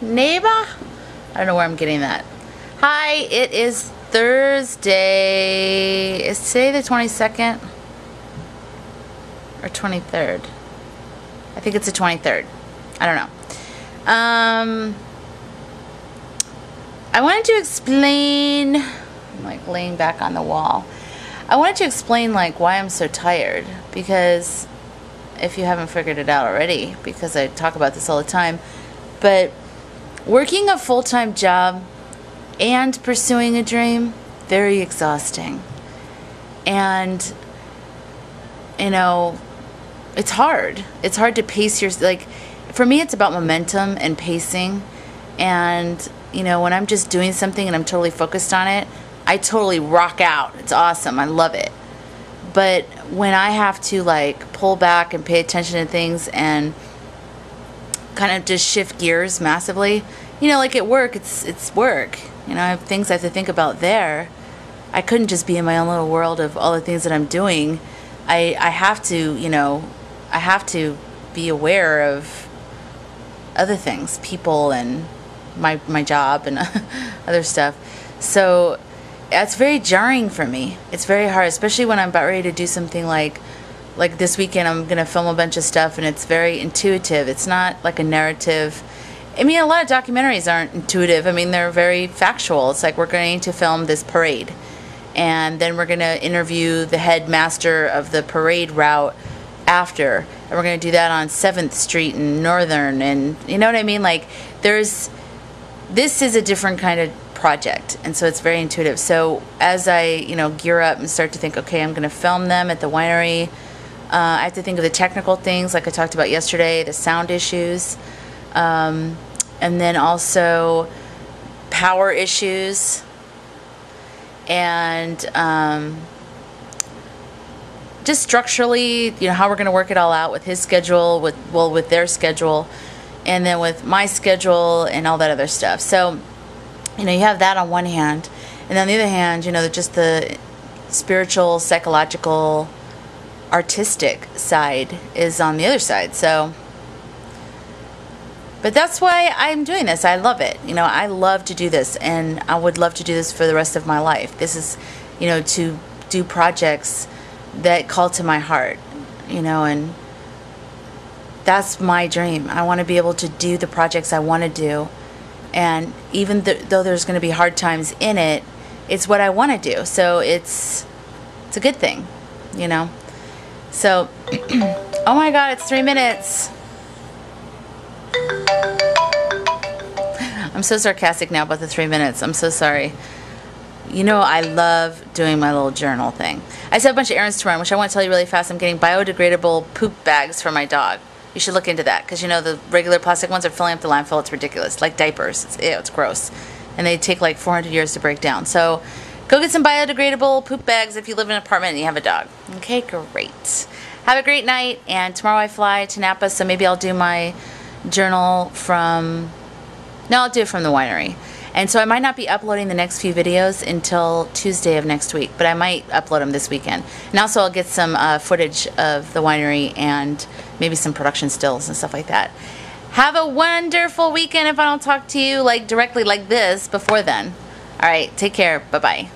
neighbor? I don't know where I'm getting that. Hi, it is Thursday. Is today the 22nd? Or 23rd? I think it's the 23rd. I don't know. Um, I wanted to explain, I'm like laying back on the wall. I wanted to explain like why I'm so tired because if you haven't figured it out already, because I talk about this all the time, but working a full time job and pursuing a dream, very exhausting. And, you know, it's hard. It's hard to pace your, like, for me, it's about momentum and pacing. And, you know, when I'm just doing something and I'm totally focused on it, I totally rock out. It's awesome. I love it. But when I have to, like, pull back and pay attention to things and, kind of just shift gears massively. You know, like at work, it's it's work. You know, I have things I have to think about there. I couldn't just be in my own little world of all the things that I'm doing. I I have to, you know, I have to be aware of other things, people and my my job and other stuff. So that's very jarring for me. It's very hard, especially when I'm about ready to do something like like this weekend I'm going to film a bunch of stuff and it's very intuitive. It's not like a narrative. I mean, a lot of documentaries aren't intuitive. I mean, they're very factual. It's like we're going to film this parade and then we're going to interview the headmaster of the parade route after. And we're going to do that on 7th Street and Northern and you know what I mean? Like there's this is a different kind of project and so it's very intuitive. So as I, you know, gear up and start to think, okay, I'm going to film them at the winery uh, I have to think of the technical things, like I talked about yesterday, the sound issues, um, and then also power issues, and um, just structurally, you know, how we're going to work it all out with his schedule, with well, with their schedule, and then with my schedule and all that other stuff. So, you know, you have that on one hand, and on the other hand, you know, just the spiritual, psychological artistic side is on the other side. So, but that's why I'm doing this. I love it. You know, I love to do this, and I would love to do this for the rest of my life. This is, you know, to do projects that call to my heart, you know, and that's my dream. I want to be able to do the projects I want to do. And even th- though there's going to be hard times in it, it's what I want to do. So it's it's a good thing, you know. So, oh my god, it's three minutes. I'm so sarcastic now about the three minutes. I'm so sorry. You know, I love doing my little journal thing. I have a bunch of errands to run, which I want to tell you really fast. I'm getting biodegradable poop bags for my dog. You should look into that because you know the regular plastic ones are filling up the landfill. It's ridiculous, like diapers. It's, ew, it's gross, and they take like 400 years to break down. So Go get some biodegradable poop bags if you live in an apartment and you have a dog. Okay, great. Have a great night. And tomorrow I fly to Napa, so maybe I'll do my journal from. No, I'll do it from the winery. And so I might not be uploading the next few videos until Tuesday of next week, but I might upload them this weekend. And also, I'll get some uh, footage of the winery and maybe some production stills and stuff like that. Have a wonderful weekend if I don't talk to you like directly like this before then. All right, take care. Bye bye.